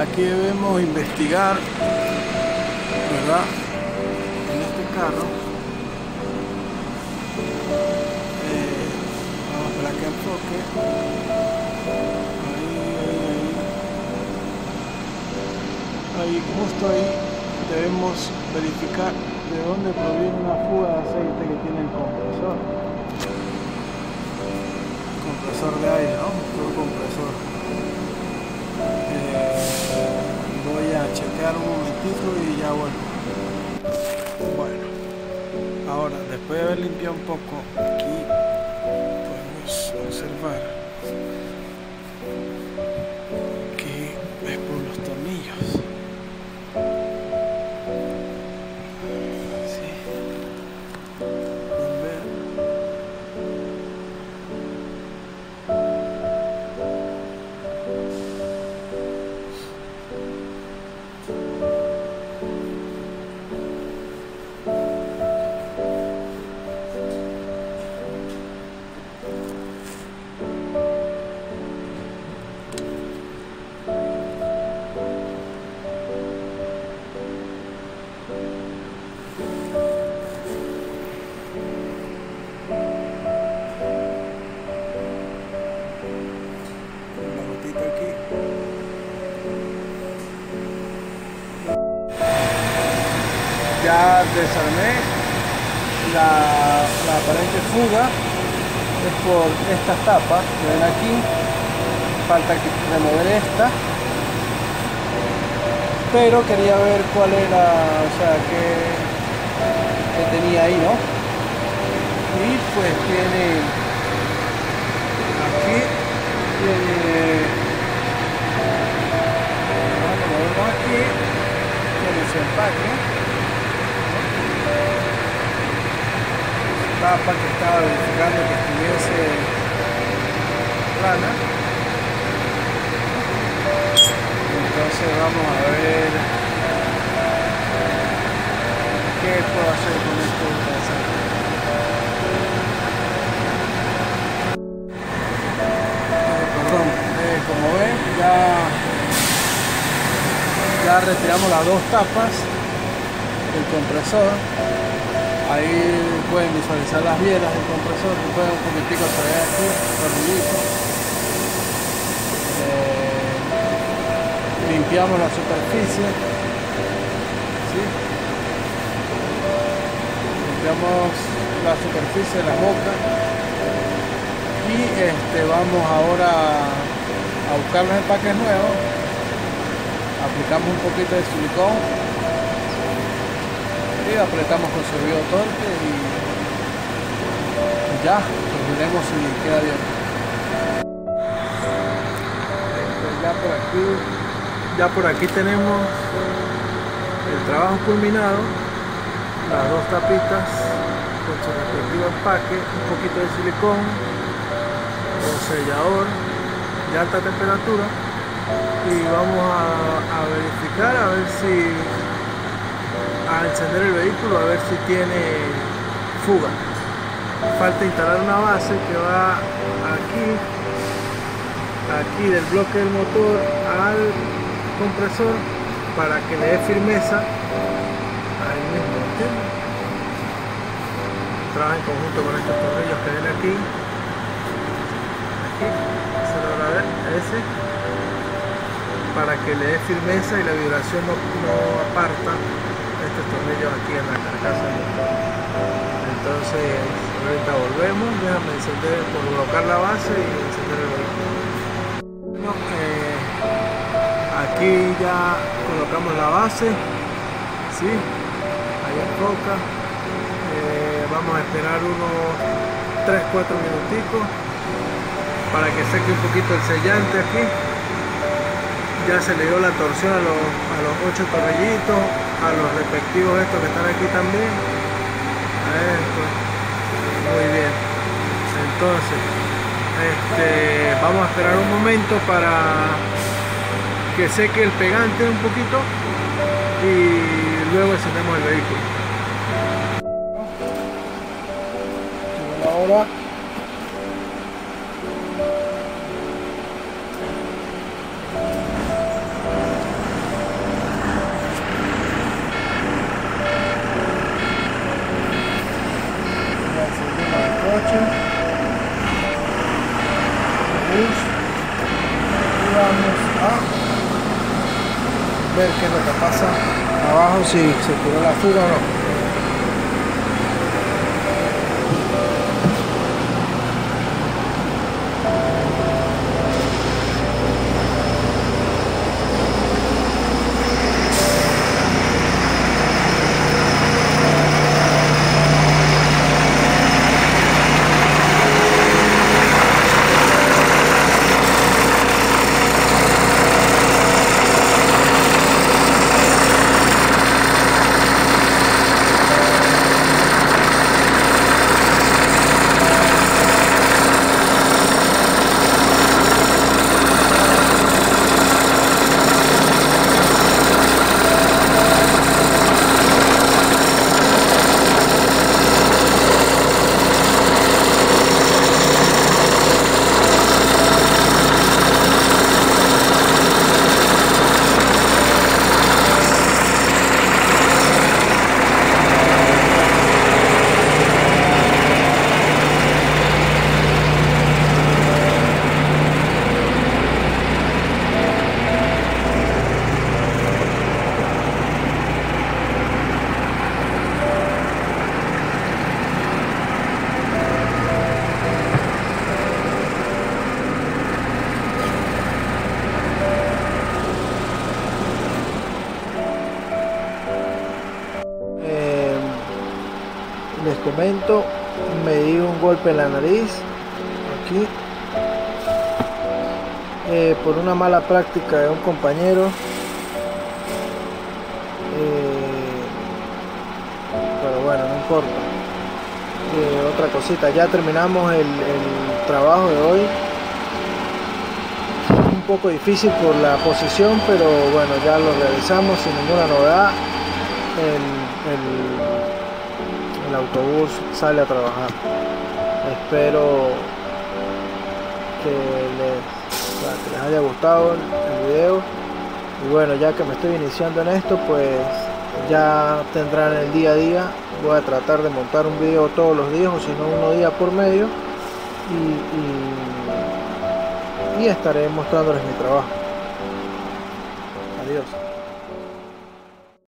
aquí debemos investigar, ¿verdad? En este carro. Eh, vamos para que enfoque. Ahí, ahí, ahí. Justo ahí debemos verificar de dónde proviene una fuga de aceite que tiene el compresor. Compresor de aire, ¿no? Un compresor. Un momentito y ya vuelvo. Bueno, ahora después de haber limpiado un poco, aquí podemos observar Ya desarmé la, la aparente fuga. Es por estas tapas que ven aquí. Falta que remover esta. Pero quería ver cuál era o sea que, que tenía ahí no y pues tiene aquí tiene ah, como vemos aquí tiene su empaque tapa que estaba verificando que estuviese plana entonces vamos a ver qué puedo hacer con esto perdón eh, como ven ya retiramos las dos tapas del compresor. Ahí pueden visualizar las bielas del compresor que pueden un poquitico ve aquí tornillito Eh, limpiamos la superficie limpiamos la superficie de la boca. Y este vamos ahora a buscar los empaques nuevos aplicamos un poquito de silicón. Y apretamos con servido torque y ya veremos si queda bien. Este, ya por aquí ya por aquí tenemos el trabajo culminado las dos tapitas con su respectivo empaque un poquito de silicón un sellador de alta temperatura y vamos a, verificar a ver si a encender el vehículo a ver si tiene fuga. Falta instalar una base que va aquí aquí del bloque del motor al compresor para que le dé firmeza ahí mismo ¿entienden? trabaja en conjunto con estos tornillos que ven aquí. Aquí se logra ver ese para que le dé firmeza y la vibración no, aparta estos tornillos aquí en la carcasa. Entonces ahorita volvemos déjame encender por colocar la base y encender el vehículo. Eh, aquí ya colocamos la base ¿sí? ahí enfoca eh, vamos a esperar unos 3-4 minuticos para que seque un poquito el sellante aquí ya se le dio la torsión a los, a los 8 tornillitos a los respectivos estos que están aquí también. A esto muy bien. Entonces este, vamos a esperar un momento para que seque el pegante un poquito y luego encendemos el vehículo. Ahora ver qué es lo que pasa abajo, si se tiró la fuga o no. Les comento me di un golpe en la nariz aquí eh, por una mala práctica de un compañero eh, pero bueno no importa. Eh, otra cosita ya terminamos el, trabajo de hoy. Un poco difícil por la posición pero bueno ya lo realizamos sin ninguna novedad. El el autobús sale a trabajar. Espero que les, haya gustado el video. Y bueno, ya que me estoy iniciando en esto, pues ya tendrán el día a día. Voy a tratar de montar un video todos los días o si no uno día por medio. Y, y estaré mostrándoles mi trabajo. Adiós.